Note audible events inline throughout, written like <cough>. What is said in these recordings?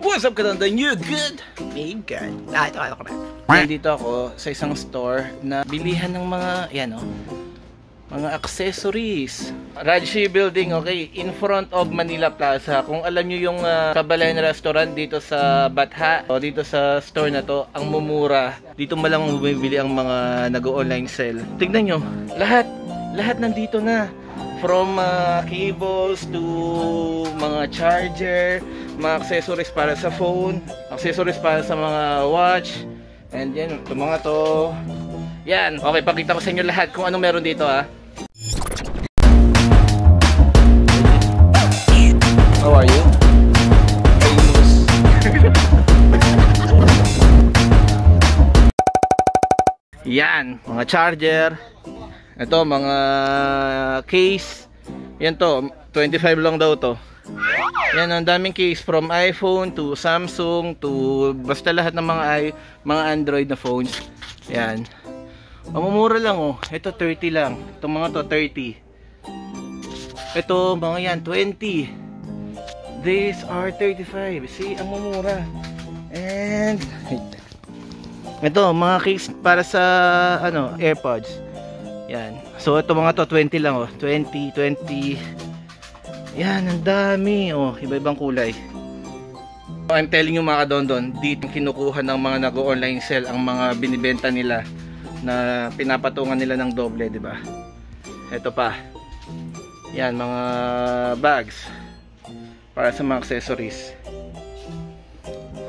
What's up, Katandan? You good? Me good. Ah, ito, ka ba? Nandito ako sa isang store na bilihan ng mga, yan oh, mga accessories. Rajshi Building, okay, in front of Manila Plaza. Kung alam nyo yung uh, Kabalayan Restaurant dito sa Batha, o dito sa store na to, ang mumura. Dito malamang bumibili ang mga nag-online sale. Tignan nyo, lahat, lahat nandito na. From uh, cables to mga charger, mga accessories para sa phone, accessories para sa mga watch, and yan, ito mga to. Yan, okay, pakita ko sa inyo lahat kung anong meron dito ha. How are you? <laughs> Yan, mga charger. Ito, mga case. Yan to, 25 lang daw to. Yan, ang daming case from iPhone to Samsung to basta lahat ng mga i mga Android na phones. Yan. Mamumura lang oh. Ito 30 lang. Itong mga to 30. Ito mga yan 20. These are 35. See, ang mumura. And ito mga case para sa ano, AirPods. Yan. So ito mga to 20 lang oh. 20, 20. Yan, ang dami oh, iba-ibang kulay. I'm telling you mga kadondon, dito kinukuha ng mga nag-online sell ang mga binibenta nila na pinapatungan nila ng doble, 'di ba? Ito pa. Yan, mga bags para sa mga accessories.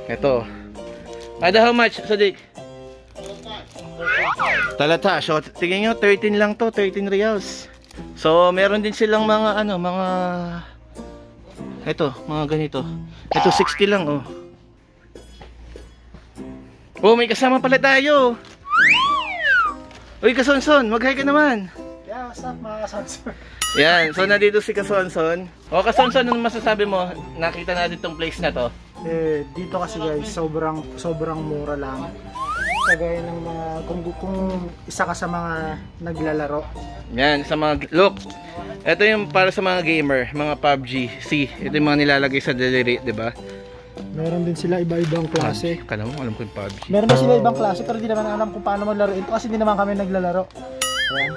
Ito. Ada how much, Sadiq? Talata. So, tingnan nyo, 13 lang to, 13 reals. So, meron din silang mga, ano, mga, ito, mga ganito. Ito, 60 lang, oh. Oh, may kasama pala tayo. Uy, Kasonson, mag-hi ka naman. Yeah, what's up mga kasonsor? Yan, so nandito si Kasonson. O, Kasonson, ano masasabi mo? Nakita natin tong place na to. Eh, dito kasi guys, sobrang sobrang mura lang. Kagaya ng mga kung kung isa ka sa mga naglalaro. Yan, sa mga, look, ito yung para sa mga gamer, mga PUBG. See, ito yung mga nilalagay sa delivery, di ba? Meron din sila iba-ibang klase. Kala mo, alam ko yung PUBG. Meron din sila ibang klase pero di naman alam kung paano maglaro ito kasi hindi naman kami naglalaro. Ayan.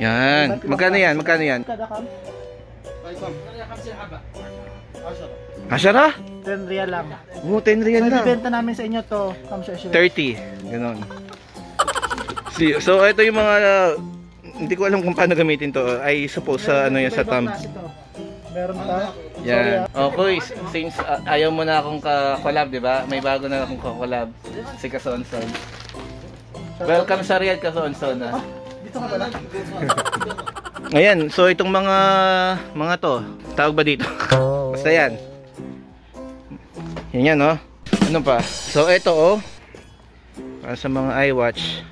Yan, magkano yan, magkano yan? Kada kam? Asyara? 10 real lang. Oo, 10 real Pwede lang. benta namin sa inyo to. Come share share. 30, ganun. See, so, ito yung mga, uh, hindi ko alam kung paano gamitin to. I suppose sa, ano yan, sa thumb. Meron pa. Yan. Okay, since uh, ayaw mo na akong ka-collab, di ba? May bago na akong ka-collab. Si Kasonson. Welcome sa Riyadh, Kasonson. Ah. Dito ka pala. <laughs> Ayan, so itong mga mga to, tawag ba dito? Basta yan. Yan yan, oh. Ano pa? So ito, oh. Para sa mga iWatch.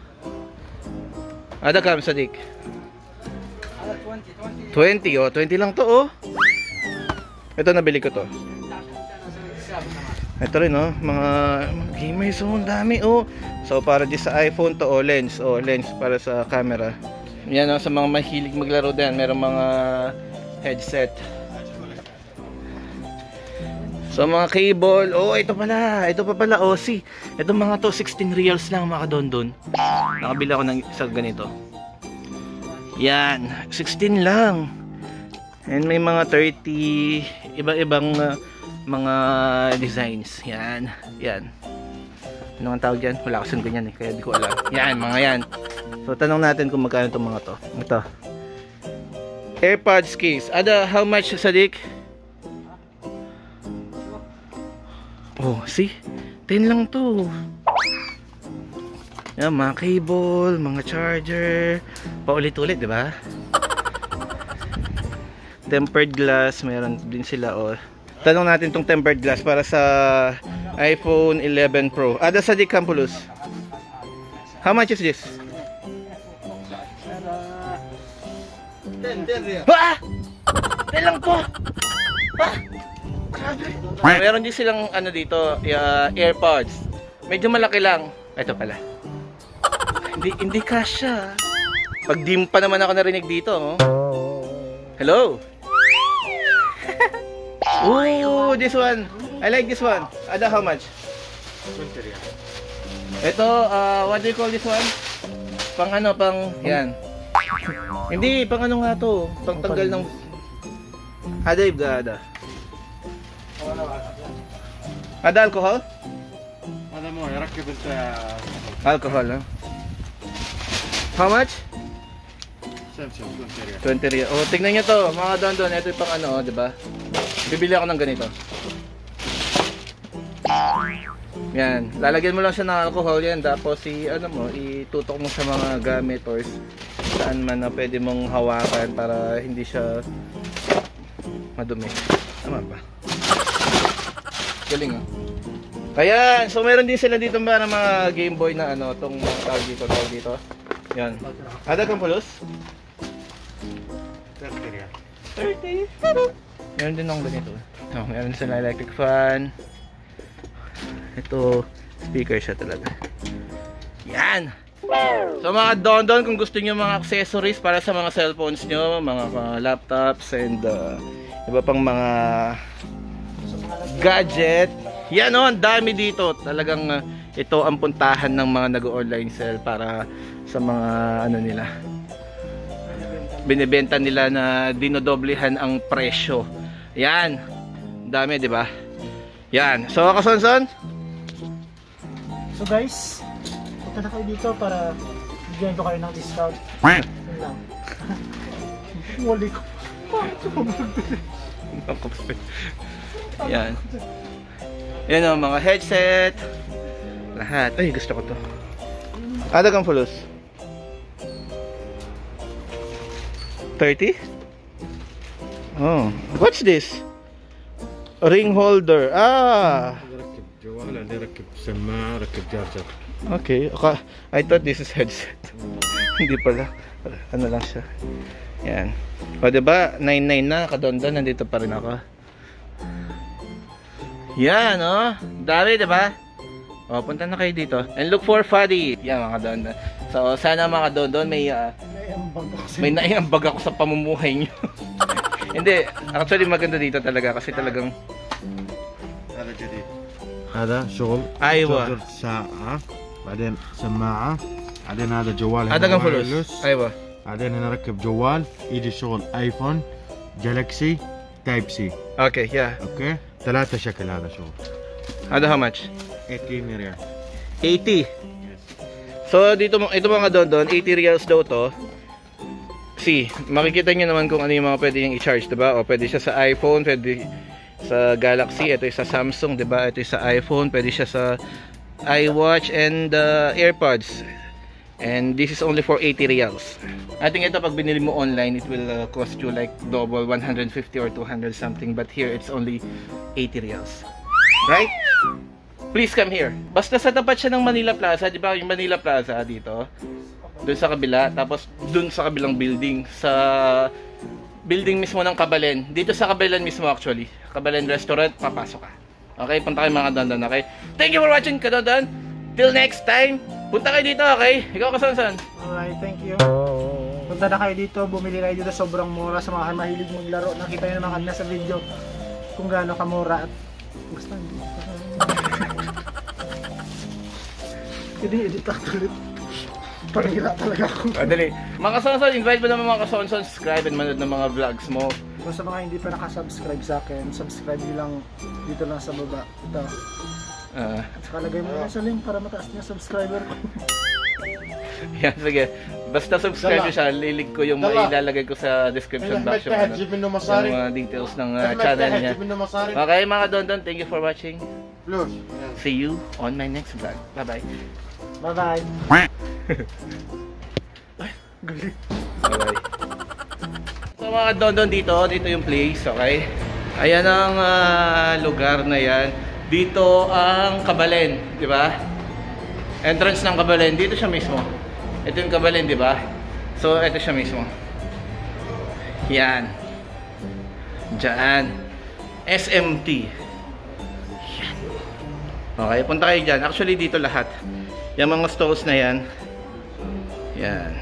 Ada kam, Sadik? 20, oh. 20 lang to, oh. Ito, nabili ko to. Ito rin, oh. Mga, mga gamers, oh. Dami, oh. So, para di sa iPhone to, oh. Lens, oh. Lens para sa camera. Yan, oh. Sa mga mahilig maglaro din, merong mga headset. So mga cable, oh ito pala, ito pa pala, oh see, ito mga to 16 reals lang mga kadondon. Nakabili ako ng isa ganito. Yan, 16 lang. And may mga 30 iba-ibang uh, mga designs. Yan, yan. Ano ang tawag dyan? Wala kasing ganyan eh, kaya di ko alam. Yan, mga yan. So tanong natin kung magkano itong mga to. Ito. AirPods case. Ada, how much, Sadiq? Oh, see? 10 lang to. Yan, mga cable, mga charger. Paulit-ulit, di ba? <laughs> Tempered glass, meron din sila, oh. Tanong natin tong tempered glass para sa iPhone 11 Pro. Ada sa Campulus. How much is this? 10, 10 real. Ah! 10 lang po! Ah! Meron din silang ano dito, uh, AirPods. Medyo malaki lang. Ito pala. Hindi hindi kasha. Pag di pa naman ako narinig dito, oh. Hello. <laughs> Ooh, this one. I like this one. Ada, how much? 20 riyal. Ito, uh, what do you call this one? Pang ano, pang, yan. Hindi, pang ano nga to? Pang tanggal ng... Ada, ibda, ada. Ada alcohol? هذا مو يركب انت Alcohol, ha? How much? سمسم 20 ريال 20 riyal. Oh, tignan nyo to, mga don don. Ito yung pang ano, oh, di ba? Bibili ako ng ganito. Yan, lalagyan mo lang siya ng alcohol yan tapos i ano mo, itutok mo sa mga gamit or s- saan man na pwede mong hawakan para hindi siya madumi. Tama ba? Galing ah. Ayan, so meron din sila dito ba ng mga Game Boy na ano, tong mga tawag dito, tawag dito. Yan. Ada kang pulos? 30 Meron din akong ganito. Oh, meron din sila electric fan. Ito, speaker siya talaga. Yan! So mga dondon, kung gusto niyo mga accessories para sa mga cellphones nyo, mga, mga laptops and uh, iba pang mga gadget. Yan o, ang dami dito. Talagang uh, ito ang puntahan ng mga nag-online sell para sa mga ano nila. Binibenta nila na dinodoblehan ang presyo. Yan. Ang Dami, di ba? Yan. So, kasonson? So guys, punta na kayo dito para bigyan ko kayo ng discount. <laughs> Wali ko. Yan. Yan o, mga headset. Lahat. Ay, gusto ko to. Ah, Ada kang pulos? 30? Oh. What's this? Ring holder. Ah! Okay. I thought this is headset. <laughs> Hindi pala. Ano lang siya. Yan. O, diba? 99 na. Kadondan. Nandito pa rin ako. Yan, oh. Dami, diba? O, punta na kayo dito. And look for Fuddy. Yan, mga dondon. So, sana mga dondon may, ah, Ay, ang bang kasi. may naiambag ako sa pamumuhay nyo. <laughs> Hindi. Actually, maganda dito talaga kasi talagang هذا جديد هذا شغل أيوة. تقدر ساعة بعدين سماعة بعدين هذا جوال ada هنا kang pulos. وايرلس. Aywa. بعدين هنا ركب جوال يجي شغل ايفون جالكسي تايب سي Okay, yeah. اوكي ثلاثة شكل هذا شغل Ada how much? 18 ريال 80. So dito mo- ito mga dondon, 80 reals daw to. See, makikita niyo naman kung ano yung mga pwede yung i-charge, 'di ba? O pwede siya sa iPhone, pwede sa Galaxy, ito yung sa Samsung, 'di ba? Ito yung sa iPhone, pwede siya sa iWatch and uh, AirPods. And this is only for 80 reals. I think ito pag binili mo online, it will uh, cost you like double 150 or 200 something, but here it's only 80 reals. Right? Please come here. Basta sa tapat siya ng Manila Plaza, di ba? Yung Manila Plaza dito. Doon sa kabila. Tapos doon sa kabilang building. Sa building mismo ng Kabalen. Dito sa Kabalen mismo actually. Kabalen Restaurant, papasok ka. Okay, punta kayo mga dandan, okay? Thank you for watching, kadondan. Till next time, punta kayo dito, okay? Ikaw kasansan. Alright, thank you. Punta na kayo dito, bumili kayo dito sobrang mura sa mga mahilig maglaro. Nakita nyo naman kanina sa video kung gaano kamura at basta hindi. <laughs> Hindi, edit ulit. Pangira talaga ako. Madali. Mga kasonson, invite mo naman mga kasonson, subscribe and manood ng mga vlogs mo. Kung sa mga hindi pa nakasubscribe sa akin, subscribe nyo lang dito lang sa baba. Ito. Uh, Kalagay mo na sa link para mataas niya subscriber ko. <laughs> Yan, sige. Basta subscribe nyo siya, lilig ko yung Dala. ilalagay ko sa description box yung, ano, yung mga details ng uh, channel niya. Okay mga Dondon, thank you for watching. Plus. See you on my next vlog. Bye-bye. Bye-bye. <laughs> Ay, galing. Bye-bye. So mga Dondon dito, dito yung place, okay? Ayan ang uh, lugar na yan. Dito ang Kabalen, di ba? Entrance ng Kabalen, dito siya mismo. Ito yung Kabalen, di ba? So, ito siya mismo. Yan. Diyan. SMT. Yan. Okay, punta kayo dyan. Actually, dito lahat. Yung mga stores na yan. Yan.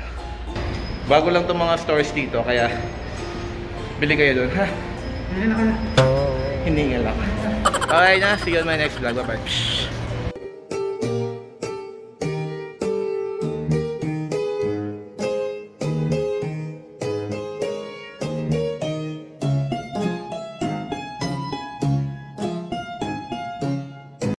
Bago lang itong mga stores dito, kaya bili kayo doon, ha? Hindi nga lang. Okay na, see you on my next vlog. Bye-bye.